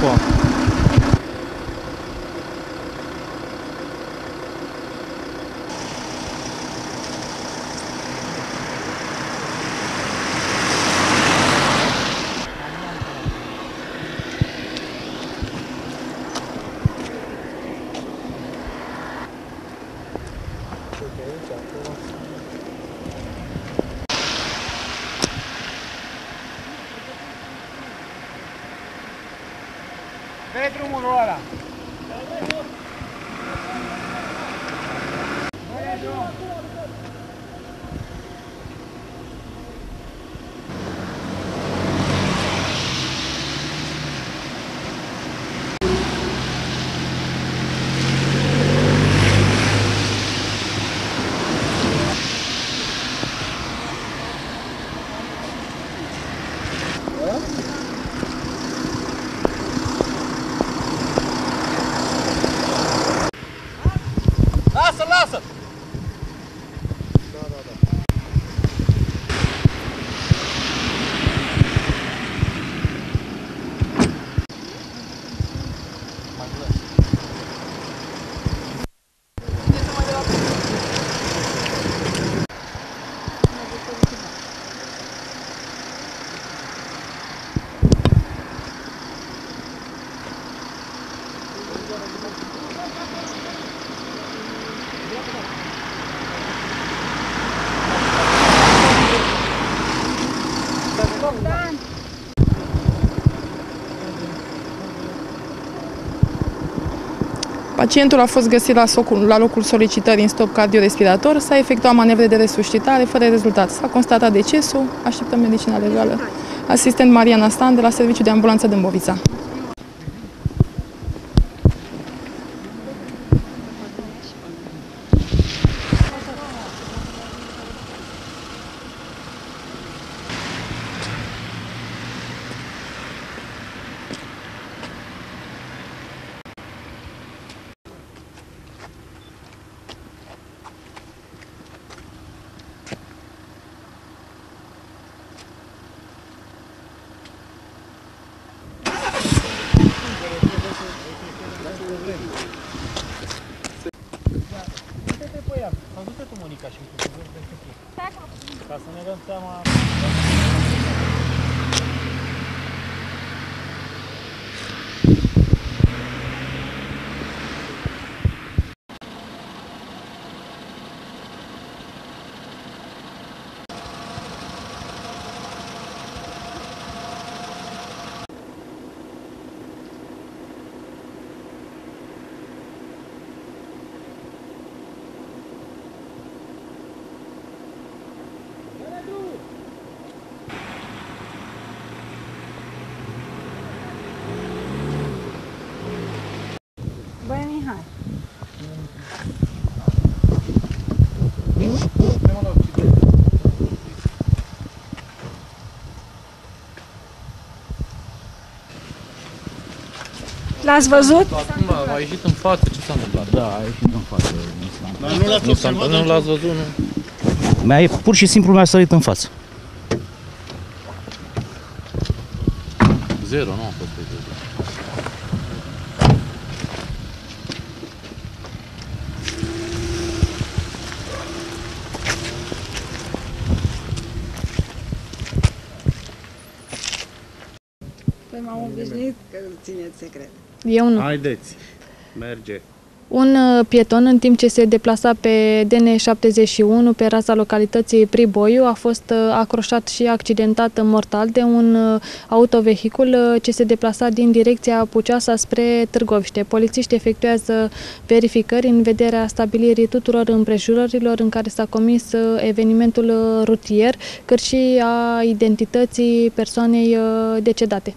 过。Pedro Munora. Тарасов! Pacientul a fost găsit la, socul, la locul solicitării în stop cardiorespirator, s-a efectuat manevre de resuscitare fără rezultat. S-a constatat decesul, așteptăm medicina legală. Asistent Mariana Stan de la Serviciul de Ambulanță Dâmbovița. Și cu cuvânt pentru tine. Ca să ne dăm seama... l-ați văzut? Acum a ieșit în față, ce s-a întâmplat? Da, a ieșit în față. Dar nu l-ați Nu s-a întâmplat, nu l-ați văzut, nu? Mi-a, pur și simplu mi-a sărit în față. Zero, nu a fost pe zero. Păi m-am obișnuit că îl țineți secret. Eu nu. Haideți, merge. Un uh, pieton, în timp ce se deplasa pe DN71 pe raza localității Priboiu, a fost uh, acroșat și accidentat mortal de un uh, autovehicul uh, ce se deplasa din direcția Puceasa spre Târgoviște. Polițiști efectuează verificări în vederea stabilirii tuturor împrejurărilor în care s-a comis uh, evenimentul uh, rutier, cât și a identității persoanei uh, decedate.